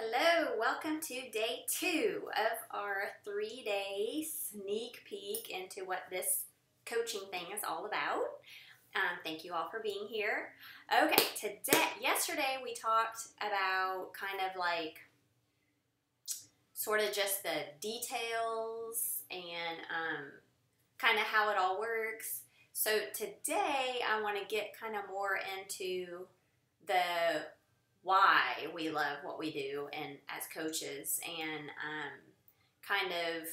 Hello, welcome to day two of our three day sneak peek into what this coaching thing is all about. Um, thank you all for being here. Okay, today, yesterday we talked about kind of like sort of just the details and um, kind of how it all works. So today I want to get kind of more into the why we love what we do and as coaches and um, kind of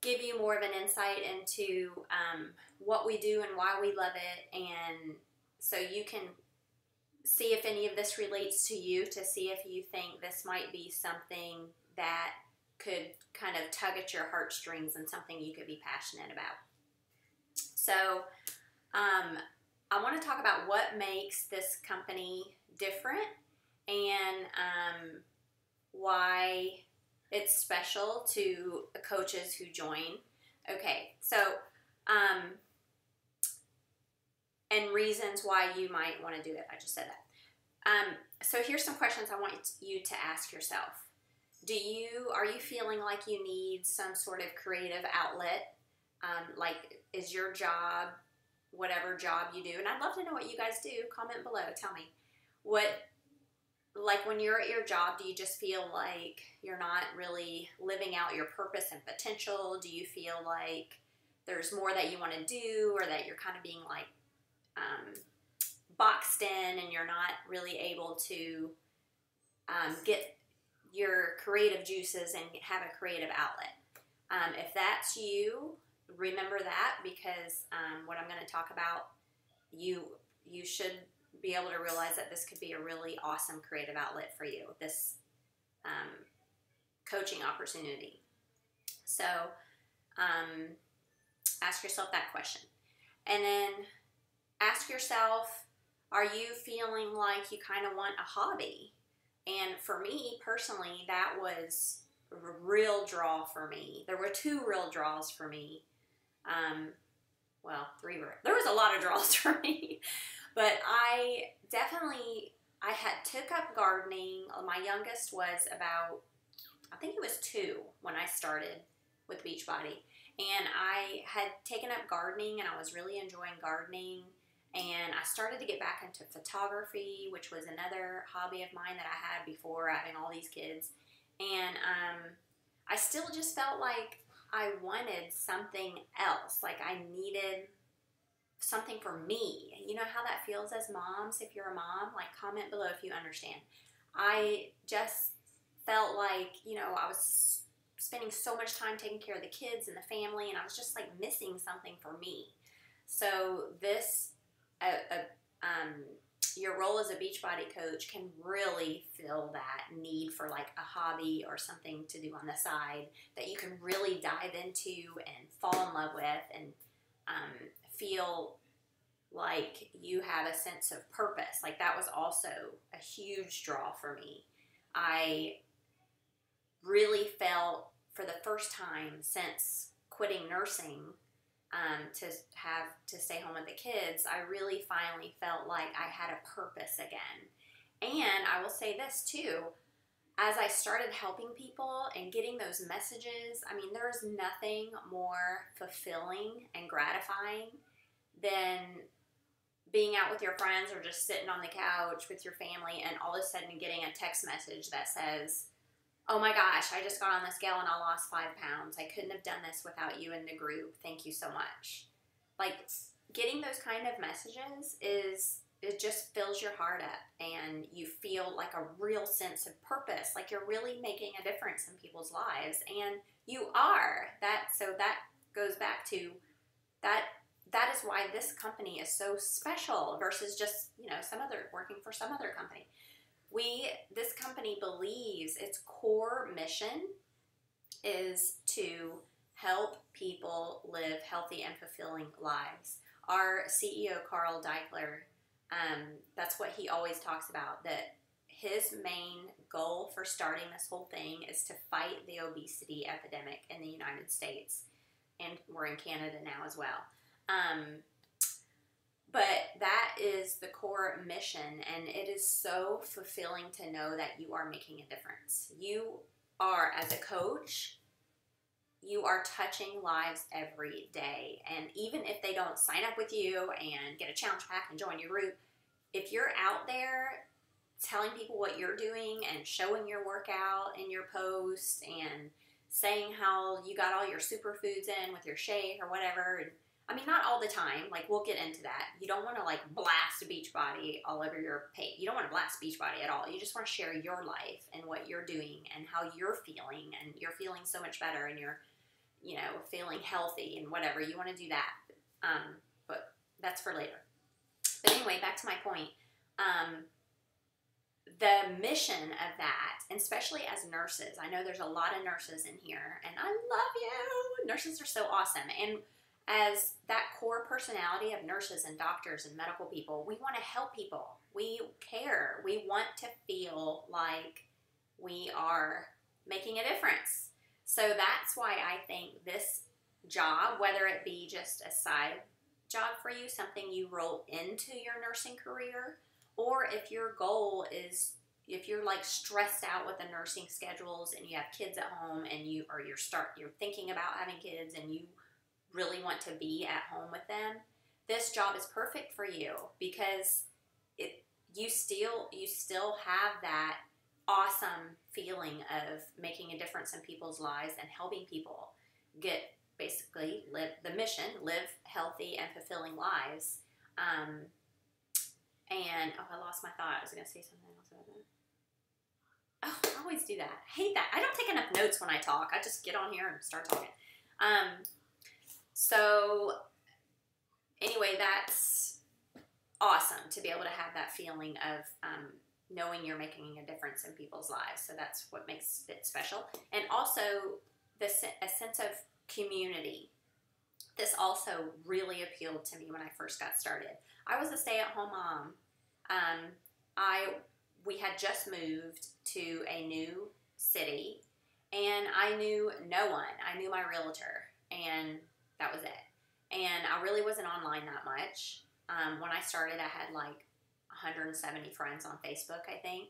give you more of an insight into um, what we do and why we love it and so you can see if any of this relates to you to see if you think this might be something that could kind of tug at your heartstrings and something you could be passionate about. So, um, I want to talk about what makes this company different and um, why it's special to coaches who join. Okay, so um, and reasons why you might want to do it. I just said that. Um, so here's some questions I want you to ask yourself. Do you are you feeling like you need some sort of creative outlet? Um, like, is your job whatever job you do? And I'd love to know what you guys do. Comment below. Tell me what like when you're at your job do you just feel like you're not really living out your purpose and potential? Do you feel like there's more that you want to do or that you're kind of being like um, boxed in and you're not really able to um, get your creative juices and have a creative outlet? Um, if that's you remember that because um, what i'm going to talk about you you should be able to realize that this could be a really awesome creative outlet for you, this um, coaching opportunity. So um, ask yourself that question. And then ask yourself are you feeling like you kind of want a hobby? And for me personally, that was a real draw for me. There were two real draws for me. Um, well, three were. There was a lot of draws for me. But I definitely I had took up gardening. My youngest was about I think it was two when I started with Beachbody. And I had taken up gardening and I was really enjoying gardening. And I started to get back into photography, which was another hobby of mine that I had before having all these kids. And um, I still just felt like I wanted something else. Like I needed something for me. You know how that feels as moms if you're a mom? Like, comment below if you understand. I just felt like, you know, I was spending so much time taking care of the kids and the family, and I was just like missing something for me. So, this, uh, uh, um, your role as a Beachbody coach can really fill that need for like a hobby or something to do on the side that you can really dive into and fall in love with and um, feel like you have a sense of purpose. Like that was also a huge draw for me. I really felt for the first time since quitting nursing um, to have to stay home with the kids, I really finally felt like I had a purpose again. And I will say this too as I started helping people and getting those messages, I mean, there's nothing more fulfilling and gratifying than being out with your friends or just sitting on the couch with your family and all of a sudden getting a text message that says, Oh my gosh, I just got on the scale and I lost five pounds. I couldn't have done this without you in the group. Thank you so much. Like getting those kind of messages is it just fills your heart up and you feel like a real sense of purpose like you're really making a difference in people's lives and you are that so that goes back to that that is why this company is so special versus just you know some other working for some other company. We this company believes its core mission is to help people live healthy and fulfilling lives. Our ceo carl daikeler um, that's what he always talks about that his main goal for starting this whole thing is to fight the obesity epidemic in the united states and we're in canada now as well um, but that is the core mission, and it is so fulfilling to know that you are making a difference. You are, as a coach, you are touching lives every day. And even if they don't sign up with you and get a challenge pack and join your group, if you're out there telling people what you're doing and showing your workout in your post and saying how you got all your superfoods in with your shake or whatever, I mean, not all the time. Like, we'll get into that. You don't want to like blast Beachbody all over your page. You don't want to blast Beachbody at all. You just want to share your life and what you're doing and how you're feeling, and you're feeling so much better, and you're, you know, feeling healthy and whatever. You want to do that. Um, but that's for later. But anyway, back to my point. Um, the mission of that, especially as nurses, I know there's a lot of nurses in here, and I love you. Nurses are so awesome. And as that core personality of nurses and doctors and medical people, we want to help people. We care. We want to feel like we are making a difference. So that's why I think this job, whether it be just a side job for you, something you roll into your nursing career, or if your goal is if you're like stressed out with the nursing schedules and you have kids at home and you or you're start you're thinking about having kids and you really want to be at home with them, this job is perfect for you because it you still you still have that awesome feeling of making a difference in people's lives and helping people get basically live the mission, live healthy and fulfilling lives. Um, and oh, I lost my thought. I was going to say something else about that. Oh, I always do that. I hate that. I don't take enough notes when I talk. I just get on here and start talking. Um, so, anyway, that's awesome to be able to have that feeling of um, knowing you're making a difference in people's lives. So that's what makes it special, and also the a sense of community. This also really appealed to me when I first got started. I was a stay-at-home mom. Um, I we had just moved to a new city, and I knew no one. I knew my realtor, and that was it. And I really wasn't online that much. Um, when I started, I had like 170 friends on Facebook, I think.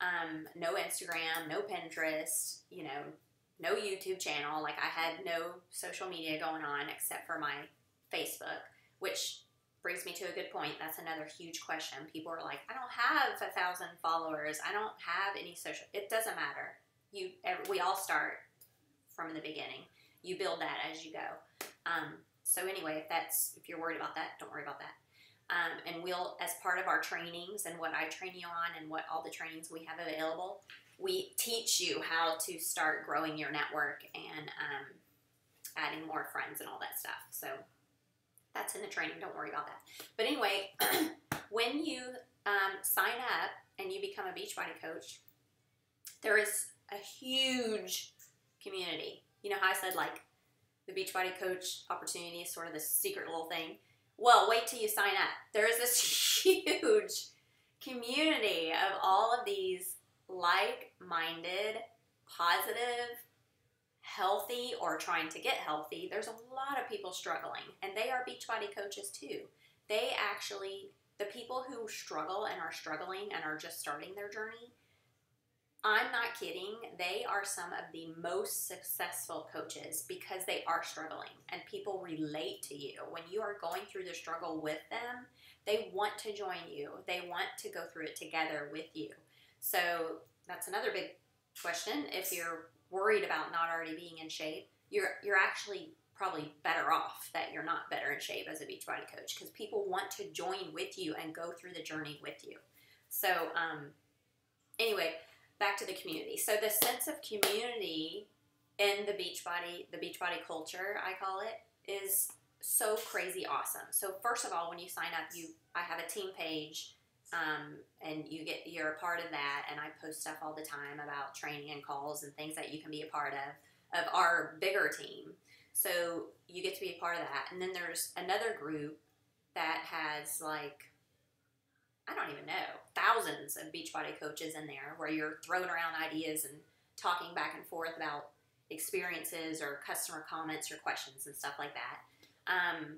Um, no Instagram, no Pinterest, you know, no YouTube channel. Like I had no social media going on except for my Facebook, which brings me to a good point. That's another huge question. People are like, I don't have a thousand followers. I don't have any social. It doesn't matter. You, we all start from the beginning. You build that as you go. Um, so anyway, if that's if you're worried about that, don't worry about that. Um, and we'll, as part of our trainings and what I train you on and what all the trainings we have available, we teach you how to start growing your network and um, adding more friends and all that stuff. So that's in the training. Don't worry about that. But anyway, when you um, sign up and you become a Beachbody coach, there is a huge community. You know how I said like the Beachbody Coach opportunity is sort of this secret little thing. Well, wait till you sign up. There is this huge community of all of these like minded, positive, healthy, or trying to get healthy. There's a lot of people struggling, and they are Beachbody coaches too. They actually, the people who struggle and are struggling and are just starting their journey, I'm not kidding. They are some of the most successful coaches because they are struggling and people relate to you. When you are going through the struggle with them, they want to join you. They want to go through it together with you. So that's another big question. If you're worried about not already being in shape, you're you're actually probably better off that you're not better in shape as a Beachbody coach because people want to join with you and go through the journey with you. So um, anyway, back to the community. So the sense of community in the Beachbody, the Beachbody culture, I call it, is so crazy awesome. So first of all, when you sign up, you I have a team page, um, and you get you're a part of that, and I post stuff all the time about training and calls and things that you can be a part of of our bigger team. So you get to be a part of that, and then there's another group that has like I don't even know, thousands of Beachbody coaches in there where you're throwing around ideas and talking back and forth about experiences or customer comments or questions and stuff like that. Um,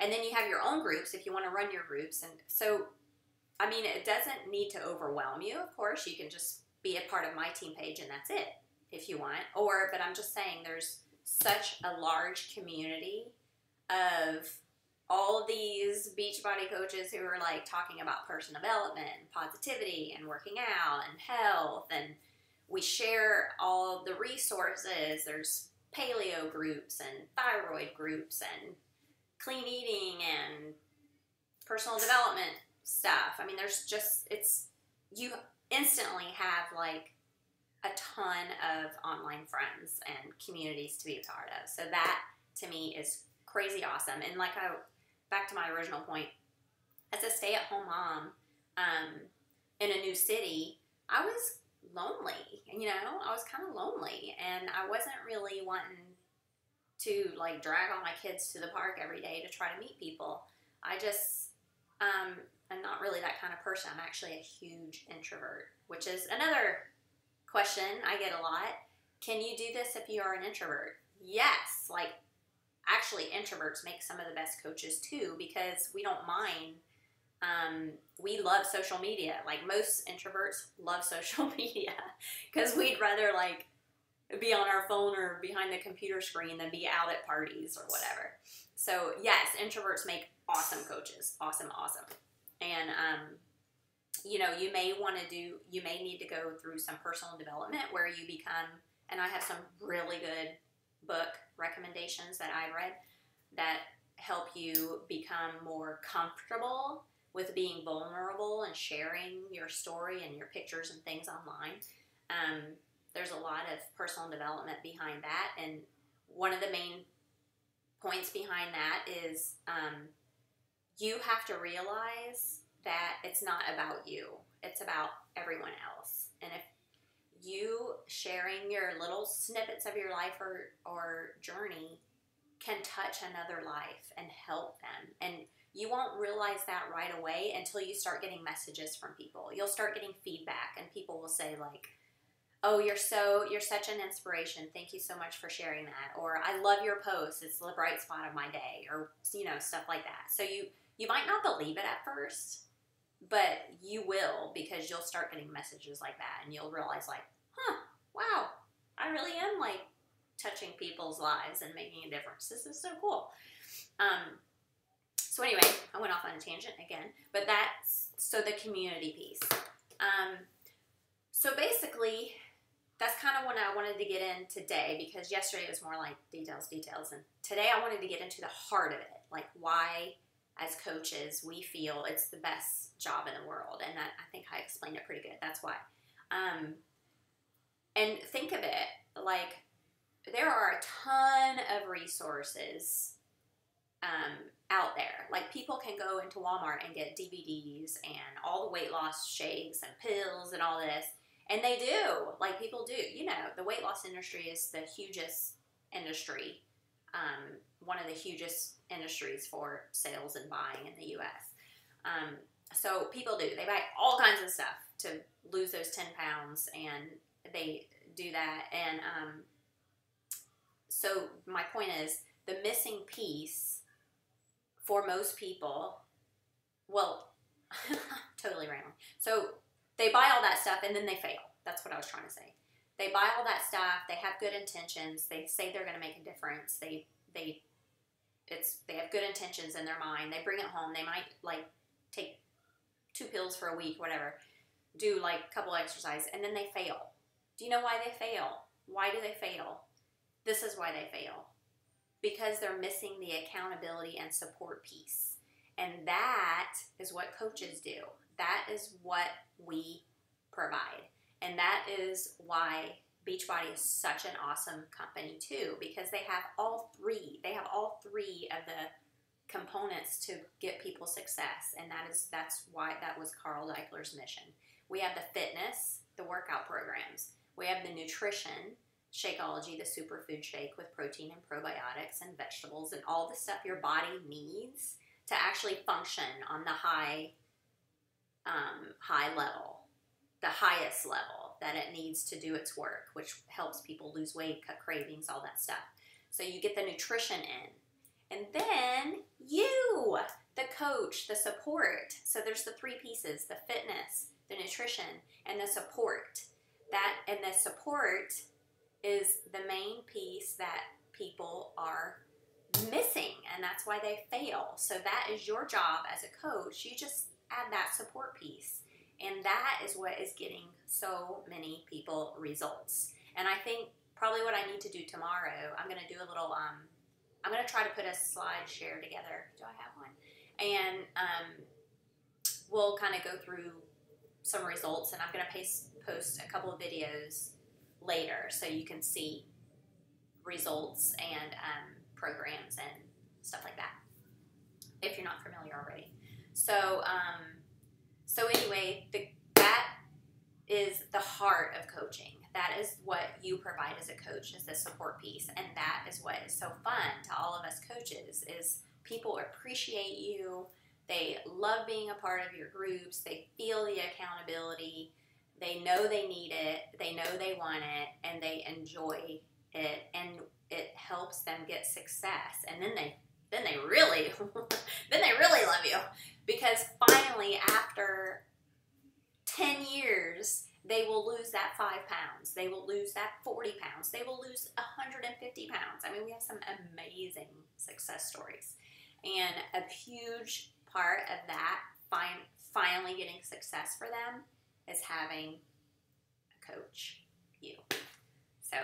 and then you have your own groups if you want to run your groups. And so, I mean, it doesn't need to overwhelm you. Of course, you can just be a part of my team page and that's it if you want. Or, but I'm just saying there's such a large community of all these Beachbody coaches who are like talking about personal development and positivity and working out and health and we share all the resources. There's paleo groups and thyroid groups and clean eating and personal development stuff. I mean there's just it's you instantly have like a ton of online friends and communities to be a part of. So that to me is crazy awesome. And like i back to my original point, as a stay at home mom um, in a new city, I was lonely. You know, I was kind of lonely, and I wasn't really wanting to like drag all my kids to the park every day to try to meet people. I just um, am not really that kind of person. I'm actually a huge introvert, which is another question I get a lot. Can you do this if you are an introvert? Yes, like actually introverts make some of the best coaches too because we don't mind um, we love social media. Like most introverts love social media because we'd rather like be on our phone or behind the computer screen than be out at parties or whatever. So yes introverts make awesome coaches. Awesome awesome. And um, you know you may want to do you may need to go through some personal development where you become and i have some really good book recommendations that I read that help you become more comfortable with being vulnerable and sharing your story and your pictures and things online. Um, there's a lot of personal development behind that, and one of the main points behind that is um, you have to realize that it's not about you, it's about everyone else. And if you sharing your little snippets of your life or, or journey can touch another life and help them. And you won't realize that right away until you start getting messages from people. You'll start getting feedback, and people will say, like, oh you're so you're such an inspiration thank you so much for sharing that or i love your post it's the bright spot of my day or you know stuff like that so you you might not believe it at first but you will because you'll start getting messages like that and you'll realize like huh, wow, I really am like touching people's lives and making a difference. This is so cool. Um, so anyway, I went off on a tangent again, but that's so the community piece. Um, so basically, that's kind of what I wanted to get in today because yesterday was more like details, details, and today I wanted to get into the heart of it, like why, as coaches, we feel it's the best job in the world, and that, I think I explained it pretty good. That's why. Um, and think of it like there are a ton of resources um, out there. Like people can go into Walmart and get DVDs and all the weight loss shakes and pills and all this. And they do. Like people do. You know, the weight loss industry is the hugest industry, um, one of the hugest industries for sales and buying in the US. Um, so people do. They buy all kinds of stuff to lose those 10 pounds and they do that. And um, so my point is the missing piece for most people, well, totally random. So they buy all that stuff and then they fail. That's what I was trying to say. They buy all that stuff. They have good intentions. They say they're going to make a difference. They they it's they have good intentions in their mind. They bring it home. They might like take two pills for a week, whatever. Do like a couple exercise, and then they fail. Do you know why they fail? Why do they fail? This is why they fail. Because they're missing the accountability and support piece. And that is what coaches do. That is what we provide. And that is why Beachbody is such an awesome company too, because they have all three. They have all three of the components to get people success. And that is that's why that was Carl Daikeler's mission. We have the fitness, the workout programs. We have the nutrition, Shakeology, the superfood shake with protein and probiotics and vegetables and all the stuff your body needs to actually function on the high, um, high level, the highest level that it needs to do its work, which helps people lose weight, cut cravings, all that stuff. So you get the nutrition in. And then you, the coach, the support. So there's the three pieces the fitness, the nutrition, and the support. That and the support is the main piece that people are missing and that's why they fail. So that is your job as a coach. You just add that support piece. And that is what is getting so many people results. And I think probably what I need to do tomorrow, I'm going to do a little, um, I'm going to try to put a slide share together. Do I have one? And um, we'll kind of go through some results, and I'm going to post a couple of videos later so you can see results and um, programs and stuff like that if you're not familiar already. So, um, so anyway, the, that is the heart of coaching. That is what you provide as a coach is the support piece, and that is what is so fun to all of us coaches is people appreciate you. They love being a part of your groups. They feel the accountability. They know they need it. They know they want it, and they enjoy it. And it helps them get success. And then they then they really then they really love you because finally after 10 years they will lose that five pounds. They will lose that 40 pounds. They will lose 150 pounds. I mean we have some amazing success stories. And a huge part of that fin- finally getting success for them is having a coach you. So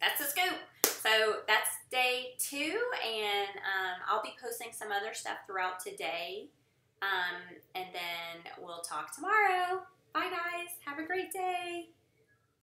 that's the scoop. So that's day two, and um, I'll be posting some other stuff throughout today. Um, and then we'll talk tomorrow. Bye, guys. Have a great day.